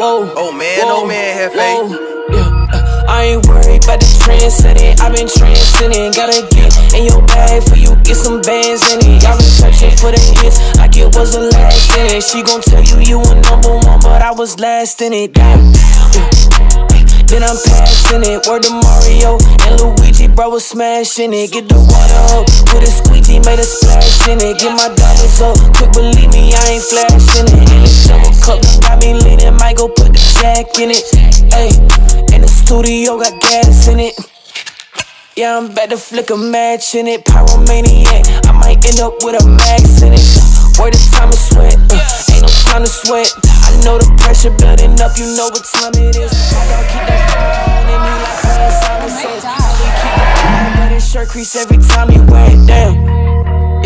Whoa. Oh man, whoa, oh man, have whoa, Yeah. uh, I ain't worried about the trend setting. i been transcending. Gotta get in your bag for you get some bands in it. Y'all been searching for the hits like it was the last in it. She gon' tell you you were number one, but I was last in it. Damn. Yeah. Then I'm passing it. Word to Mario and Luigi, bro, was smashing it. Get the water up with squeegee, made a splash in it. Get my dollars up, quick believe me, I ain't flashing it. And this double cup got me leaning, might go put the jack in it. Hey, and the studio got gas in it. Yeah, I'm about to flick a match in it. Pyromaniac, I might end up with a max in it. Word of time is sweat, uh, ain't no time to sweat. I know the pressure building up, you know what time it is. My dog keep that fire him, he like Simon Says. Keep the eye, but his shirt crease every time he wear it down.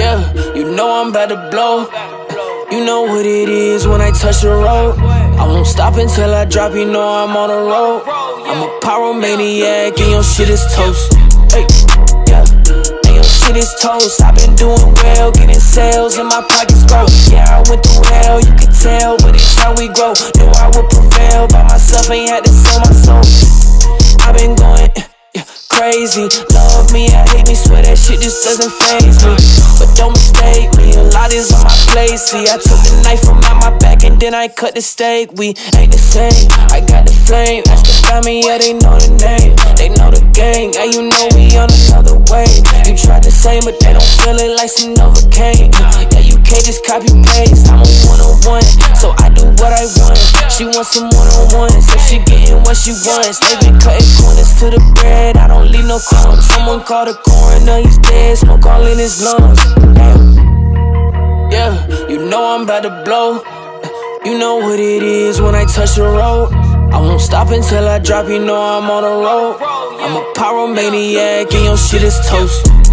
Yeah, you know I'm about to blow. You know what it is when I touch the road. I won't stop until I drop, you know I'm on the road. I'm a pyromaniac and your shit is toast. Hey, yeah, and your shit is toast. I've been doing well, getting sales and my pockets grow. Yeah, I went through hell, you can tell, but it's how we grow. Knew I would prevail by myself, ain't had to sell my soul. I've been going crazy. Love me, I hate me, swear that shit just doesn't faze me. But don't mistake me, a lot is on my plate. See, I took the knife from out my back and then I cut the steak. We ain't the same. I got the flame, ask about me, yeah, they know the name. They know the gang, yeah, you know we on another wave. You tried the same, but they don't feel it like some Novocaine. Yeah, you can't just copy paste. I'm a one on one, so I do what I want. She wants some one on ones, so she getting what she wants. They been cutting corners to the bread, I don't leave no crumbs. Someone call the coroner, he's dead, smoke all in his lungs. Damn. Yeah, you know I'm about to blow. You know what it is when I touch the road. I won't stop until I drop, you know I'm on the road. I'm a pyromaniac and your shit is toast.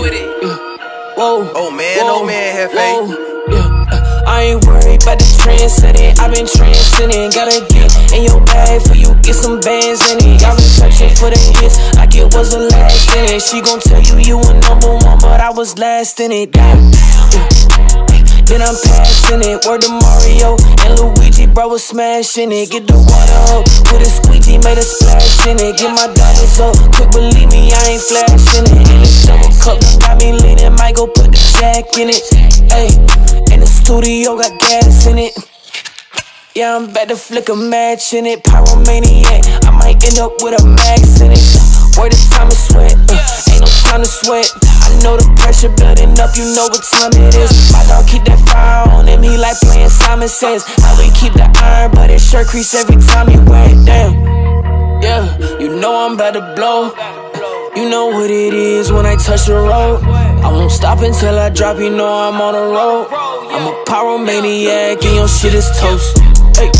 It. yeah. Whoa. Oh man, oh man, Hefe. whoa, Yeah. uh, I ain't worried about the trend setting. i been transcending. Gotta get in your bag for you get some bands in it. Y'all been searching for the hits like it was the last in it. She gon' tell you you were number one, but I was last in it. Yeah. Then I'm passing it. Word to Mario bro, was smashing it. Get the water up with a squeegee, made a splash in it. Get my dollars up, quick believe me, I ain't flashing it. And this double cup got me leaning, might go put the jack in it. Hey, and the studio got gas in it. Yeah, I'm about to flick a match in it. Pyromaniac, I might end up with a max in it. Word of time is sweat, uh, ain't no time to sweat. I know the pressure up, you know what time it is. My dog keep that fire on him, he like playing Simon Says. How we keep the iron, but his shirt crease every time he wear it down. Yeah, you know I'm about to blow. You know what it is when I touch the road. I won't stop until I drop, you know I'm on the road. I'm a pyromaniac and your shit is toast. Hey,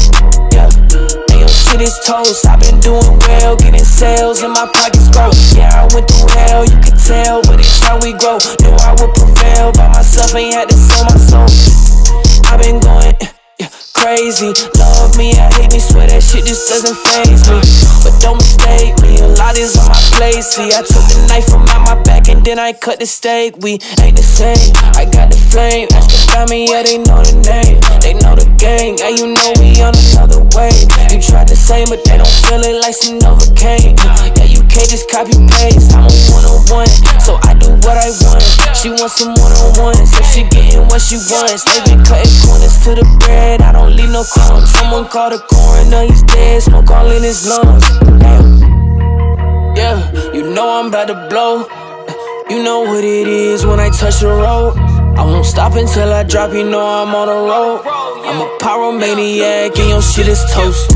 yeah, and your shit is toast. I've been doing well, getting sales and my pockets grow. Yeah, I went through hell, you can tell, but we grow. Knew I would prevail by myself, ain't had to sell my soul. I've been going yeah, crazy. Love me, I hate me, swear that shit just doesn't faze me. But don't mistake me, a lot is on my plate. See, I took the knife from out my back and then I cut the steak. We ain't the same. I got the flame, ask about me, yeah, they know the name. They She wants some one on one, so she getting what she wants. They been cutting corners to the bread, I don't leave no crumbs. Someone call the coroner, he's dead, smoke all in his lungs. Damn. Yeah, you know I'm about to blow. You know what it is when I touch the road. I won't stop until I drop, you know I'm on the road. I'm a pyromaniac and your shit is toast.